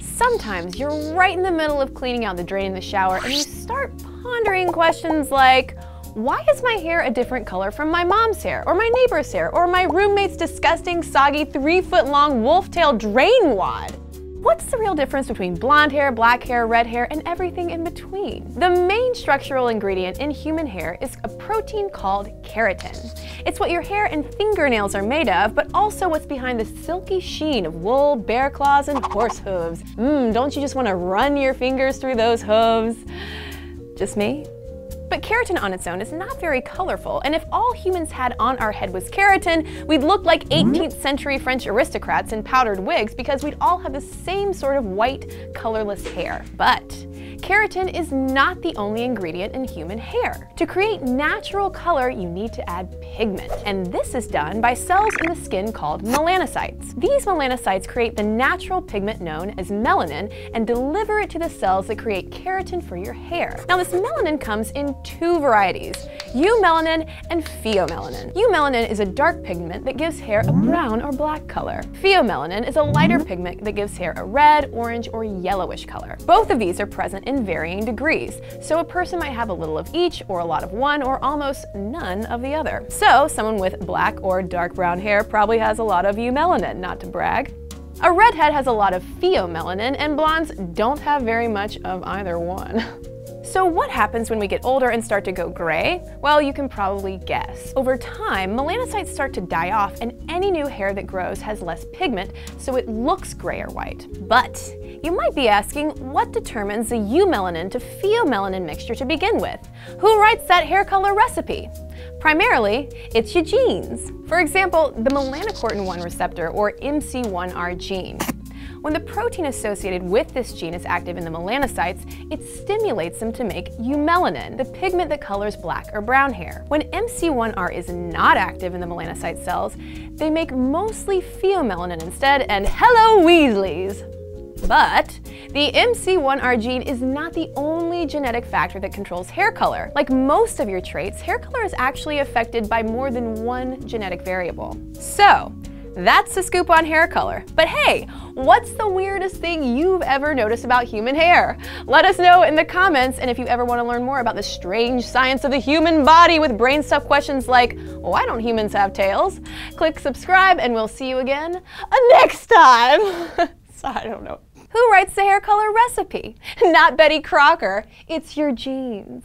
Sometimes you're right in the middle of cleaning out the drain in the shower and you start pondering questions like, why is my hair a different color from my mom's hair, or my neighbor's hair, or my roommate's disgusting, soggy, three foot long wolf tail drain wad? What's the real difference between blonde hair, black hair, red hair, and everything in between? The main structural ingredient in human hair is a protein called keratin. It's what your hair and fingernails are made of, but also what's behind the silky sheen of wool, bear claws, and horse hooves. Mmm, don't you just want to run your fingers through those hooves? Just me? But keratin on its own is not very colorful, and if all humans had on our head was keratin, we'd look like 18th mm-hmm. century French aristocrats in powdered wigs because we'd all have the same sort of white, colorless hair. But Keratin is not the only ingredient in human hair. To create natural color, you need to add pigment. And this is done by cells in the skin called melanocytes. These melanocytes create the natural pigment known as melanin and deliver it to the cells that create keratin for your hair. Now this melanin comes in two varieties, eumelanin and pheomelanin. Eumelanin is a dark pigment that gives hair a brown or black color. Pheomelanin is a lighter pigment that gives hair a red, orange, or yellowish color. Both of these are present in varying degrees, so a person might have a little of each, or a lot of one, or almost none of the other. So someone with black or dark brown hair probably has a lot of eumelanin, not to brag. A redhead has a lot of pheomelanin, and blondes don't have very much of either one. So what happens when we get older and start to go gray? Well, you can probably guess. Over time, melanocytes start to die off and any new hair that grows has less pigment, so it looks gray or white. But you might be asking, what determines the eumelanin to pheomelanin mixture to begin with? Who writes that hair color recipe? Primarily, it's your genes. For example, the melanocortin 1 receptor, or MC1R gene. When the protein associated with this gene is active in the melanocytes, it stimulates them to make eumelanin, the pigment that colors black or brown hair. When MC1R is not active in the melanocyte cells, they make mostly pheomelanin instead, and hello Weasleys! But the MC1R gene is not the only genetic factor that controls hair color. Like most of your traits, hair color is actually affected by more than one genetic variable. So, that's the scoop on hair color. But hey, what's the weirdest thing you've ever noticed about human hair? Let us know in the comments, and if you ever want to learn more about the strange science of the human body with brain stuff questions like, why don't humans have tails? Click subscribe, and we'll see you again uh, next time. I don't know. Who writes the hair color recipe? Not Betty Crocker, it's your genes.